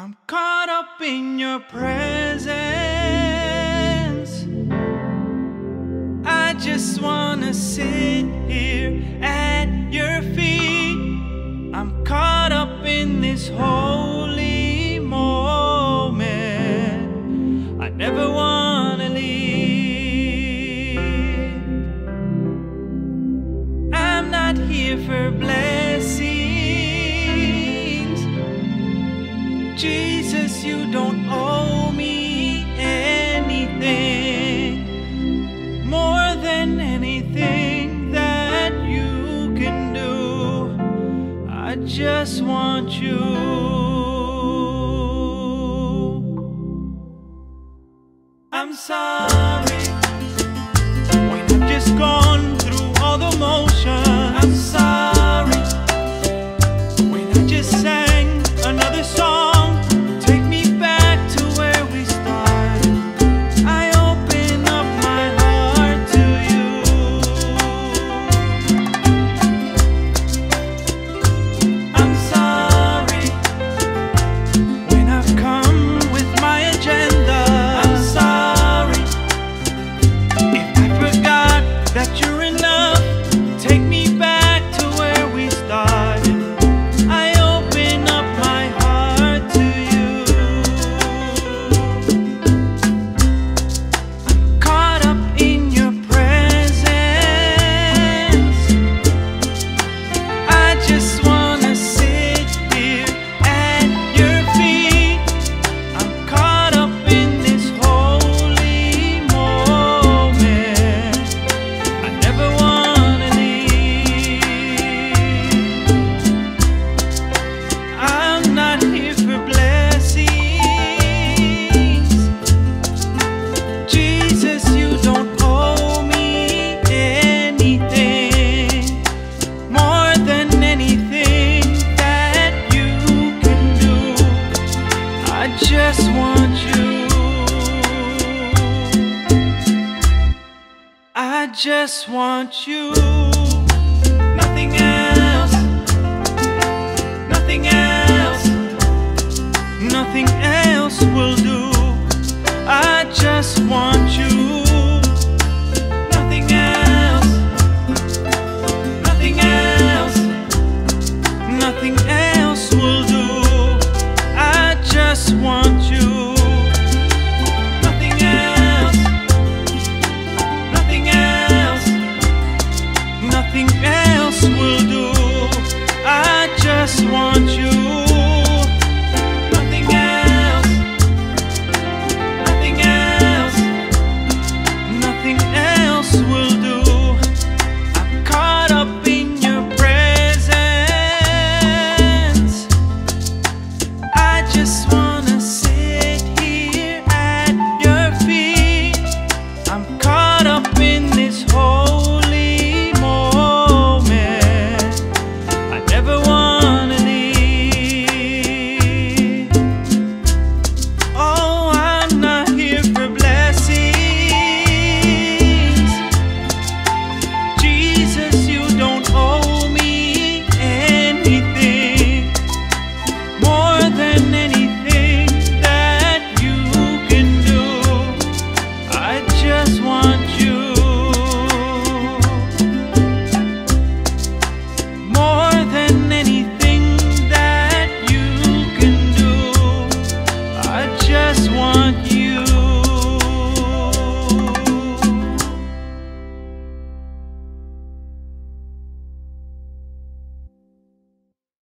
I'm caught up in your presence. I just wanna sit here at your feet. I'm caught up in this holy moment. I never wanna leave. I'm not here for blessings. Jesus, you don't owe me anything more than anything that you can do. I just want you. I'm sorry just gone just want you. I just want you. Nothing else. Nothing else. Nothing else will do. I just want Nothing else.